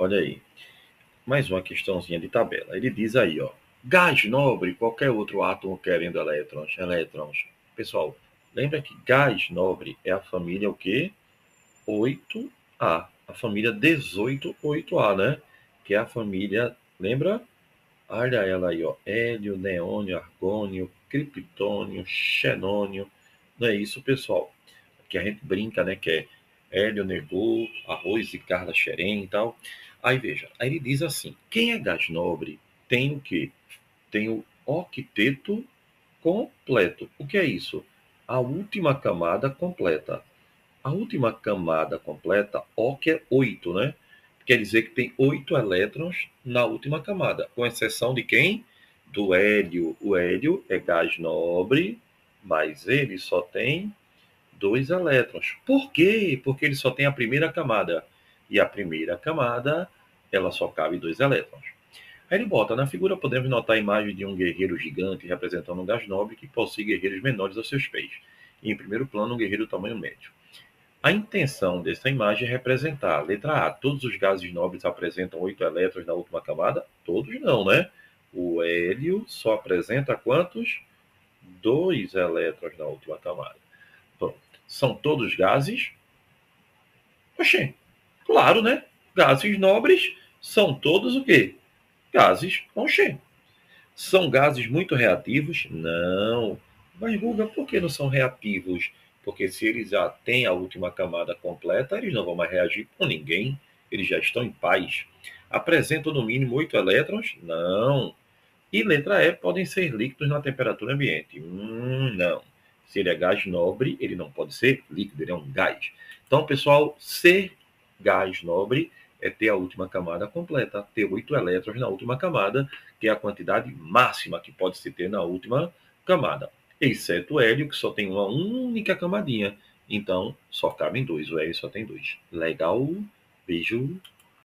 Olha aí. Mais uma questãozinha de tabela. Ele diz aí, ó. Gás nobre, qualquer outro átomo querendo elétrons, elétrons. Pessoal, lembra que gás nobre é a família o quê? 8A. A família 18, 8A, né? Que é a família, lembra? Olha ela aí, ó. Hélio, neônio, argônio, criptônio, xenônio. Não é isso, pessoal? Que a gente brinca, né? Que é Hélio negou, arroz e carla xerém e tal. Aí veja, aí ele diz assim: quem é gás nobre tem o quê? Tem o octeto completo. O que é isso? A última camada completa. A última camada completa, O que é 8, né? quer dizer que tem oito elétrons na última camada, com exceção de quem? Do hélio. O hélio é gás nobre, mas ele só tem dois elétrons. Por quê? Porque ele só tem a primeira camada. E a primeira camada, ela só cabe dois elétrons. Aí ele bota, na figura podemos notar a imagem de um guerreiro gigante representando um gás nobre que possui guerreiros menores aos seus pés. E em primeiro plano, um guerreiro tamanho médio. A intenção dessa imagem é representar, letra A, todos os gases nobres apresentam oito elétrons na última camada? Todos não, né? O hélio só apresenta quantos? Dois elétrons na última camada. Pronto. São todos gases? Oxê, claro, né? Gases nobres são todos o quê? Gases Oxê. São gases muito reativos? Não. Mas, Guga, por que não são reativos? Porque se eles já têm a última camada completa, eles não vão mais reagir com ninguém, eles já estão em paz. Apresentam no mínimo oito elétrons? Não. E letra E podem ser líquidos na temperatura ambiente? Hum, não. Se ele é gás nobre, ele não pode ser líquido, ele é um gás. Então, pessoal, ser gás nobre é ter a última camada completa, ter oito elétrons na última camada, que é a quantidade máxima que pode se ter na última camada exceto o hélio, que só tem uma única camadinha. Então, só cabem dois. O hélio só tem dois. Legal? Beijo.